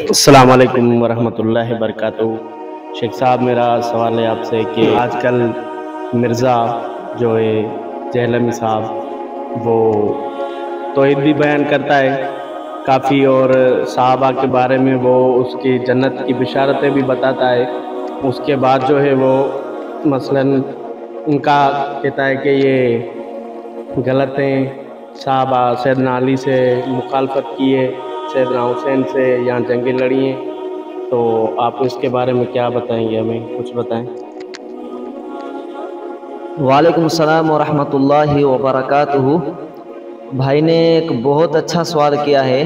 अस्सलाम वालेकुम शेख साहब, मेरा सवाल है आपसे कि आजकल मिर्ज़ा जो है, जहलमी साहब, वो तोहद भी बयान करता है। काफ़ी और साहबा के बारे में वो उसकी जन्नत की बिशारतें भी बताता है। उसके बाद जो है वो मसलन उनका कहता है कि ये गलत हैं साहबा सैदना अली से मुखालफत की है। सैदना हुसैन से यहाँ जंगें लड़ी हैं। तो आप इसके बारे में क्या बताएँगे हमें? कुछ बताएँ। वालेकुम सलाम वरहमतुल्लाहि वबरकातुहू भाई ने एक बहुत अच्छा सवाल किया है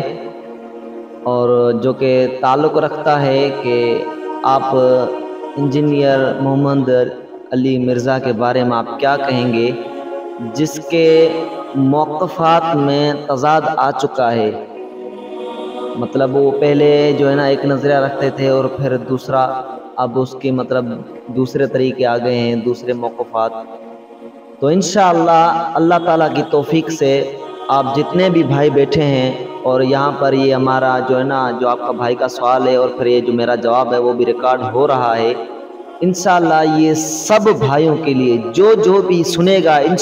और जो कि ताल्लुक़ रखता है कि आप इंजीनियर मोहम्मद अली मिर्ज़ा के बारे में आप क्या कहेंगे, जिसके मौक़ात में तजाद आ चुका है। मतलब वो पहले जो है ना एक नज़रिया रखते थे और फिर दूसरा अब उसके मतलब दूसरे तरीके आ गए हैं, दूसरे मौक़ात तो इन अल्लाह ताला की तौफीक से आप जितने भी भाई बैठे हैं और यहाँ पर ये हमारा जो है ना, जो आपका भाई का सवाल है और फिर ये जो मेरा जवाब है वो भी रिकॉर्ड हो रहा है। इन ये सब भाइयों के लिए जो जो भी सुनेगा इन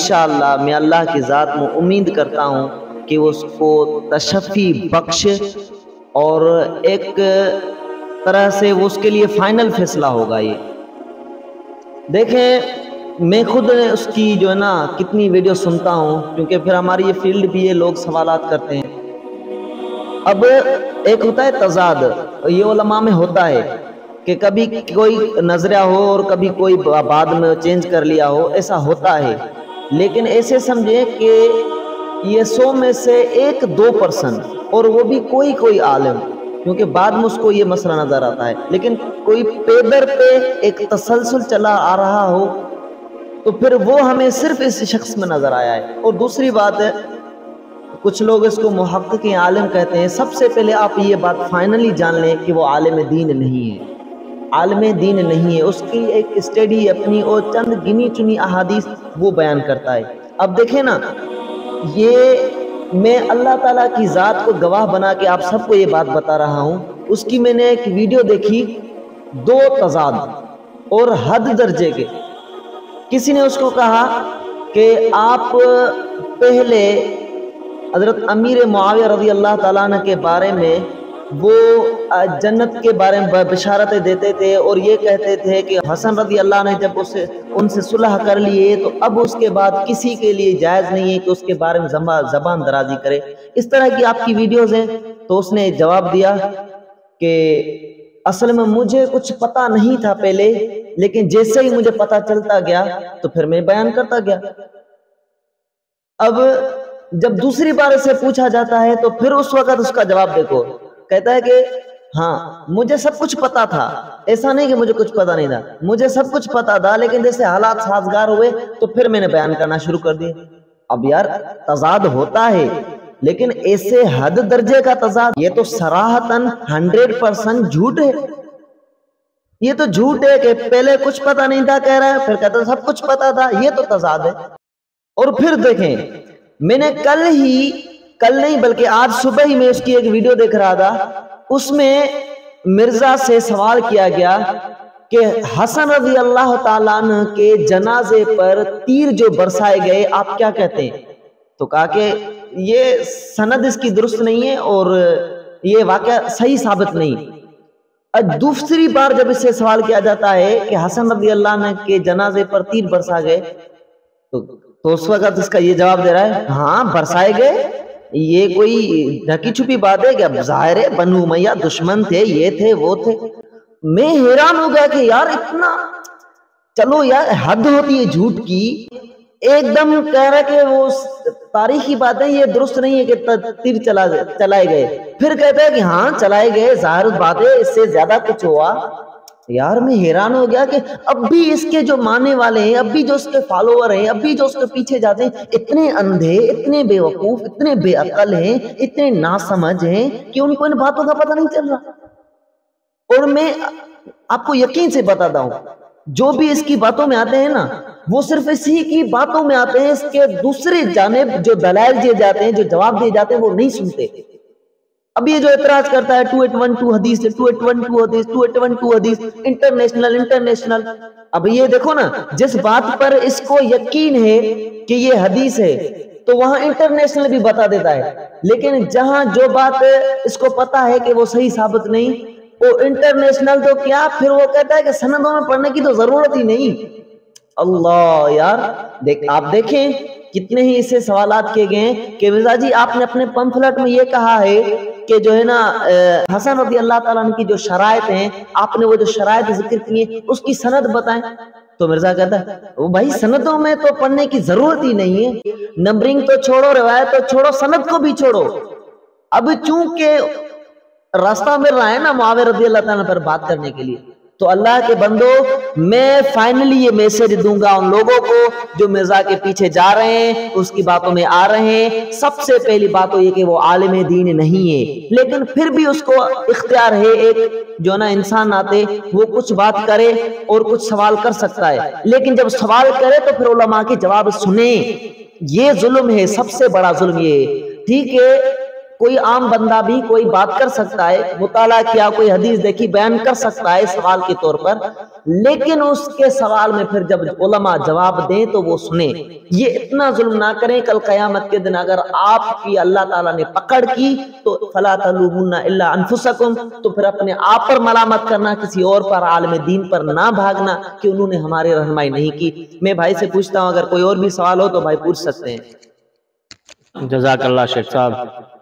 मैं अल्लाह की ज़ात में उम्मीद करता हूँ कि उसको तशफ़ी बख्श और एक तरह से उसके लिए फाइनल फैसला होगा ये। देखें, मैं खुद उसकी जो है ना कितनी वीडियो सुनता हूँ, क्योंकि फिर हमारी ये फ़ील्ड भी ये लोग सवाल करते हैं। अब एक होता है तजाद, ये ओलमा में होता है कि कभी कोई नज़रिया हो और कभी कोई बाद में चेंज कर लिया हो, ऐसा होता है। लेकिन ऐसे समझे कि ये सौ में से एक दो परसेंट और वो भी कोई कोई आलम, क्योंकि बाद में उसको ये मसला नज़र आता है। लेकिन कोई पेदर पे एक तसलसल चला आ रहा हो तो फिर वो हमें सिर्फ़ इस शख्स में नज़र आया है। और दूसरी बात है, कुछ लोग इसको महक़ के आलम कहते हैं। सबसे पहले आप ये बात फाइनली जान लें कि वो आलम दीन नहीं है। आलम दीन नहीं है। उसकी एक स्टडी, अपनी और चंद गिनी चुनी अहादीस वो बयान करता है। अब देखें ना, ये मैं अल्लाह ताला की ज़ात को गवाह बना के आप सबको ये बात बता रहा हूँ। उसकी मैंने एक वीडियो देखी, दो तजाद और हद दर्जे के। किसी ने उसको कहा कि आप पहले हज़रत अमीर मुआविया रज़ी अल्लाह ताला के बारे में वो जन्नत के बारे में बिशारतें देते थे और ये कहते थे कि हसन रदी अल्लाह ने जब उसे, उनसे सुलह कर लिए तो अब उसके बाद किसी के लिए जायज़ नहीं है कि उसके बारे में जबान दराजी करे। इस तरह की आपकी वीडियोज़ हैं तो उसने जवाब दिया कि, असल में मुझे कुछ पता नहीं था पहले, लेकिन जैसे ही मुझे पता चलता गया तो फिर मैं बयान करता गया। अब, जब दूसरी बार से पूछा जाता है तो फिर उस वक्त उसका जवाब देखो। कहता है कि हाँ मुझे सब कुछ पता था। ऐसा नहीं कि मुझे कुछ पता नहीं था। मुझे सब कुछ पता था, लेकिन जैसे हालात साजगार हुए तो फिर मैंने बयान करना शुरू कर दिया। अब यार, तजाद होता है, लेकिन ऐसे हद दर्जे का तजाद, ये तो सराहतन हंड्रेड परसेंट झूठ है। ये तो झूठ है कि पहले कुछ पता नहीं था, कह रहा है, फिर कहता सब कुछ पता था, ये तो तजाद है। और फिर देखें, मैंने कल ही कल नहीं, बल्कि आज सुबह ही मैं उसकी एक वीडियो देख रहा था। उसमें मिर्ज़ा से सवाल किया गया कि हसन रज़ी अल्लाह तन के जनाजे पर तीर जो बरसाए गए, आप क्या कहते हैं? तो कहा कि ये सनद इसकी दुरुस्त नहीं है और ये वाक़ सही साबित नहीं। दूसरी बार जब इससे सवाल किया जाता है कि हसन रज़ी अल्लाह के जनाजे पर तीर बरसा गए तो तो उस वक्त इसका ये जवाब दे रहा है हाँ बरसाए गए। ये कोई ढकी छुपी बात है क्या? ज़ाहिर है बनु मैया दुश्मन थे, ये थे, वो थे। मैं हैरान हो गया कि यार इतना, चलो यार, हद होती है झूठ की। एकदम कह रहा कि वो तारीखी बातें, ये दुरुस्त नहीं है कि तीर चला, चलाए गए। फिर कहते हैं कि हाँ चलाए गए, ज़ाहिर बात है इससे ज़्यादा कुछ हुआ। यार, मैं हैरान हो गया कि अब भी इसके जो मानने वाले हैं, अब भी जो उसके फॉलोअर हैं, अब भी जो उसके पीछे जाते हैं, इतने अंधे, इतने बेवकूफ़, इतने बेअकल हैं, इतने नासमझ हैं कि उनको इन बातों का पता नहीं चल रहा। और मैं आपको यकीन से बताता हूँ, जो भी इसकी बातों में आते हैं ना, वो सिर्फ़ इसी की बातों में आते हैं, इसके दूसरे जाने जो दलाल दिए जाते हैं, जो जवाब दिए जाते हैं, वो नहीं सुनते। अब ये जो एतराज़ करता है टू एट वन टू हदीस टू एट वन टू हदीस टू एट वन टू हदीस इंटरनेशनल इंटरनेशनल अब ये देखो ना, जिस बात पर इसको यकीन है कि ये हदीस है तो वहाँ इंटरनेशनल भी बता देता है। लेकिन जहाँ जो बात इसको पता है कि वो सही साबित नहीं, वो इंटरनेशनल तो क्या, फिर वो कहता है कि सनदों में पढ़ने की तो ज़रूरत ही नहीं। अल्लाह यार, देख, आप देखें, कितने ही इससे सवाल किए गए कि मिर्ज़ा जी, आपने अपने पंफलेट में ये कहा है कि जो है ना हसन रबी अल्लाह ताला की जो शरायत है, आपने वो जो शरात ज़िक्र किए उसकी सनद बताए। तो मिर्ज़ा कहता है भाई सनतों में तो पढ़ने की ज़रूरत ही नहीं है। नंबरिंग तो छोड़ो, रिवायत तो छोड़ो, सनद को भी छोड़ो। अब चूँकि रास्ता मिल रहा है ना मुआवे रबी अल्लाह तला पर बात करने के लिए तो अल्लाह के बंदो, मैं फाइनली ये मैसेज दूँगा उन लोगों को जो मिर्ज़ा के पीछे जा रहे हैं, उसकी बातों में आ रहे हैं। सबसे पहली बात तो ये कि वो आलिम दीन नहीं है। लेकिन फिर भी उसको इख्तियार है एक, जो ना इंसान आते, वो कुछ बात करे और कुछ सवाल कर सकता है। लेकिन जब सवाल करे तो फिर उलमा के जवाब सुने। ये जुल्म है, सबसे बड़ा जुल्म ये। ठीक है कोई आम बंदा भी कोई बात कर सकता है, मुताला किया कोई हदीस देखी, बयान कर सकता है सवाल के तौर पर, लेकिन उसके सवाल में फिर जब उलमा जवाब दें तो वो सुने। ये इतना जुल्म ना करें, कल कयामत के दिन अगर आपकी अल्लाह ताला ने पकड़ की तो फला अनफुसकुम तो फिर अपने आप पर मलामत करना, किसी और पर, आलम दीन पर ना भागना कि उन्होंने हमारी रहनमाई नहीं की। मैं भाई से पूछता हूँ, अगर कोई और भी सवाल हो तो भाई पूछ सकते हैं। जजाकल्ला शेख साहब।